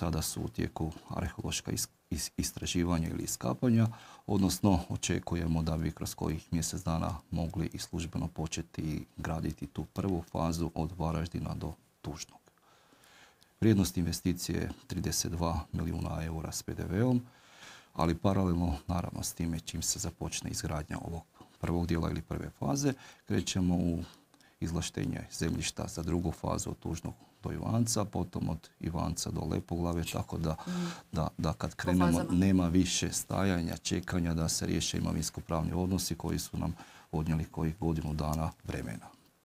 sada su u tijeku arheološka istraživanja ili iskapanja, odnosno očekujemo da bi kroz kojih mjesec dana mogli i službeno početi graditi tu prvu fazu od Varaždina do Tužnog. Vrijednost investicije je 32 milijuna eura s PDV-om, ali paralelno naravno s time čim se započne izgradnja ovog prvog dijela ili prve faze, krećemo u izlaštenje zemljišta za drugu fazu od Tužnog do Ivanca, potom od Ivanca do Lepoglave, tako da, da, da kad krenemo nema više stajanja, čekanja da se riješe imovinsko-pravni odnosi koji su nam odnijeli kojih godinu dana vremena.